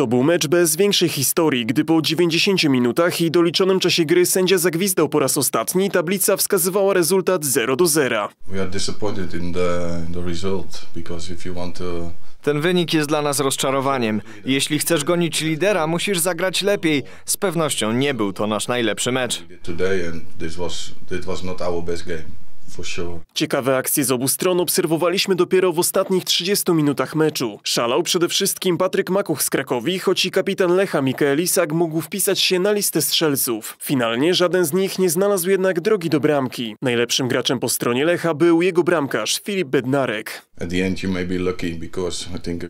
To był mecz bez większej historii, gdy po 90 minutach i doliczonym czasie gry sędzia zagwizdał po raz ostatni, tablica wskazywała rezultat 0 do 0. We are disappointed in the, in the result because if you want to Ten wynik jest dla nas rozczarowaniem. Jeśli chcesz gonić lidera, musisz zagrać lepiej. Z pewnością nie był to nasz najlepszy mecz. Ciekawe akcje z obu stron obserwowaliśmy dopiero w ostatnich 30 minutach meczu. Szalał przede wszystkim Patryk Makuch z Krakowi, choć i kapitan Lecha Mikael Isak mógł wpisać się na listę strzelców. Finalnie żaden z nich nie znalazł jednak drogi do bramki. Najlepszym graczem po stronie Lecha był jego bramkarz Filip Bednarek.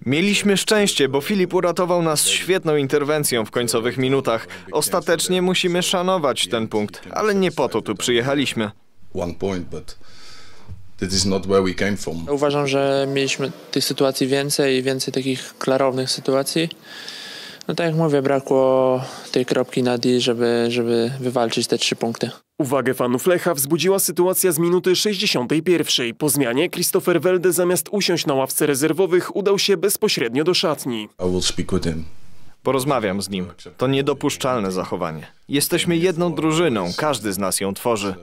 Mieliśmy szczęście, bo Filip uratował nas świetną interwencją w końcowych minutach. Ostatecznie musimy szanować ten punkt, ale nie po to tu przyjechaliśmy. One point but this is not where we came from. Uważam, że mieliśmy tych sytuacji więcej, więcej takich klarownych sytuacji. No tak jak mówię, brakło tej kropki na D, żeby, żeby wywalczyć te trzy punkty. Uwagę fanów Lecha wzbudziła sytuacja z minuty 61. Po zmianie Christopher Welde zamiast usiąść na ławce rezerwowych udał się bezpośrednio do szatni. I will speak with him. Porozmawiam z nim. To niedopuszczalne zachowanie. Jesteśmy jedną drużyną, każdy z nas ją tworzy.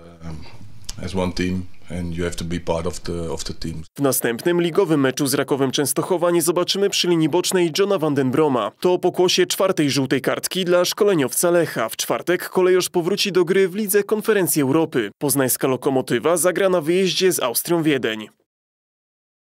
As one team to. W następnym ligowym meczu z Rakowem Częstochowa nie zobaczymy przy linii bocznej Johna Vandenbroma. To o pokłosie czwartej żółtej kartki dla szkoleniowca Lecha. W czwartek kolejorz powróci do gry w Lidze Konferencji Europy. Poznańska Lokomotywa zagra na wyjeździe z Austrią Wiedeń.